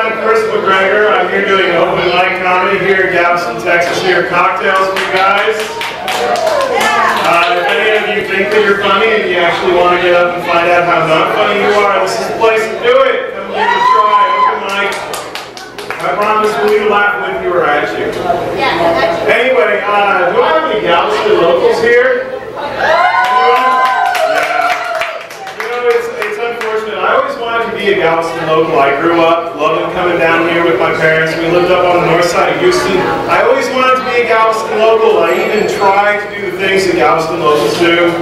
I'm Chris McGregor. I'm here doing open mic comedy here in Galveston, Texas. Here, cocktails for you guys. Uh, if any of you think that you're funny and you actually want to get up and find out how not funny you are, this is the place to do it. Come give it a try. Open mic. I promise we'll laugh with you or at you. Anyway, uh, do I have any Galveston locals here? Anyone? Yeah. You know, it's, it's unfortunate. I always wanted to be a Galveston local. I grew up loving coming down here with my parents. We lived up on the north side of Houston. I always wanted to be a Galveston local. I even tried to do the things that Galveston locals do.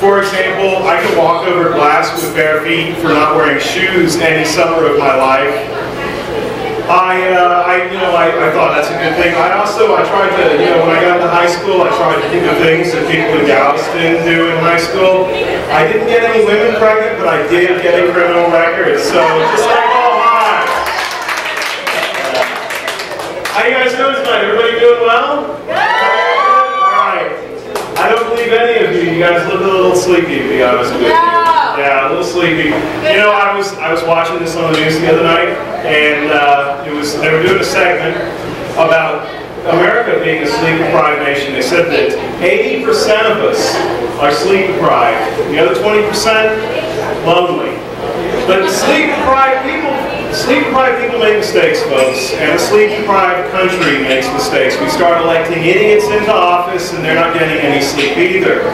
For example, I could walk over glass with bare feet for not wearing shoes any summer of my life. I, uh, I, you know, I, I thought that's a good thing. I also, I tried to, you know, when I got into high school, I tried to think of things that people in Galveston do in high school. I didn't get any women pregnant, but I did get a criminal record. So, just like all mine. How you guys doing tonight? Everybody doing well? All right. I don't believe any of you. You guys look a little sleepy, to be honest with you. Yeah, a little sleepy. You know, I was I was watching this on the news the other night, and uh, it was they were doing a segment about America being a sleep deprived nation. They said that 80% of us are sleep deprived. The other 20% lonely. But sleep deprived people sleep deprived people make mistakes, folks, and a sleep deprived country makes mistakes. We start electing idiots into office, and they're not getting any sleep either.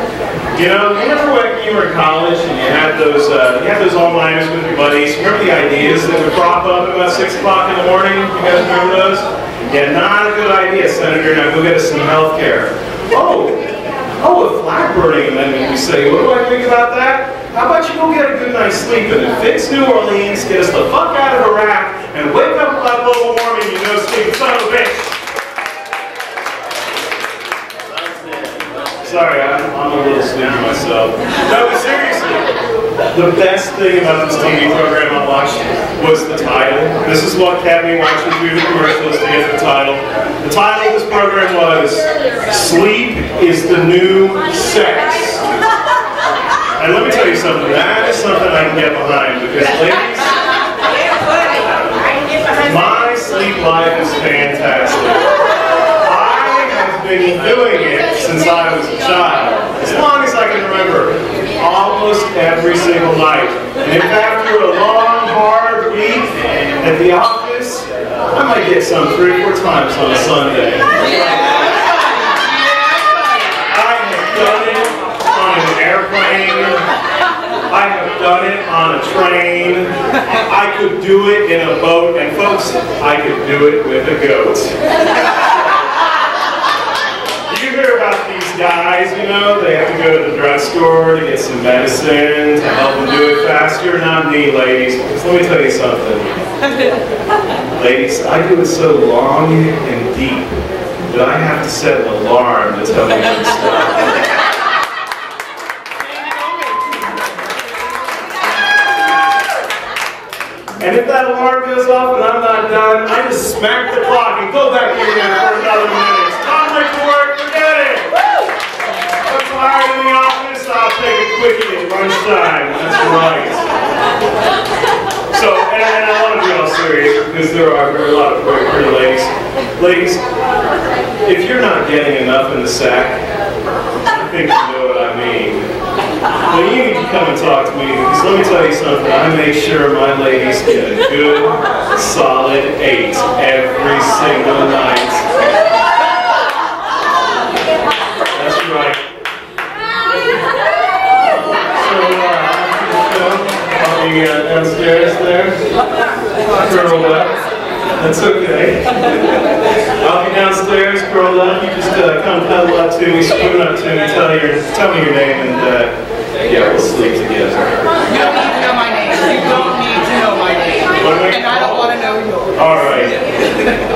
You know, you remember when you were in college and you had those uh, you had those all-nighters with your buddies? Remember the ideas that would crop up at about six o'clock in the morning? You guys remember those? Yeah, not a good idea, Senator. Now go get us some health care. Oh, oh, a flag burning amendment. You say, what do I think about that? How about you go get a good night's sleep and fix New Orleans, get us the fuck out of Iraq, and wake up about global warming, you know, sleep, son of a bitch. Sorry, I'm, I'm a little sleepy myself. No, but seriously, the best thing about this TV program I watched was the title. This is what kept me watching through the commercials to get the title. The title of this program was Sleep is the New Sex. And let me tell you something, that is something I can get behind because ladies, my sleep life is fantastic. I have been doing it since I was a child, as long as I can remember, almost every single night. And if after a long, hard week at the office, I might get some three or four times on a Sunday. I have done it on an airplane. I have done it on a train. I could do it in a boat, and folks, I could do it with a goat. You hear about these guys, you know, they have to go to the drugstore to get some medicine to help them do it faster. Not me, ladies, because let me tell you something. Ladies, I do it so long and deep that I have to set an alarm to tell me to stop. And if that alarm goes off and I'm not done, I just smack the clock and go back in there for another minute. Late to work, forget it. I'm in the office, I'll take a quickie at lunchtime. That's right. So, and, and I want to be all serious because there are, there are a lot of pretty, pretty ladies. Ladies, if you're not getting enough in the sack, I think you know what I mean. Well, you need to come and talk to me because let me tell you something. I make sure my ladies get a good, solid eight every single night. That's right. So, uh, I'll be uh, downstairs there, curled up. That's okay. I'll be downstairs, curled up. You just uh, come cuddle up to me, spoon up to me, tell your, tell me your name, and uh, yeah, we'll sleep together. You don't need to know my name. You don't need to know my name. What do we- And I don't want to know yours. All right.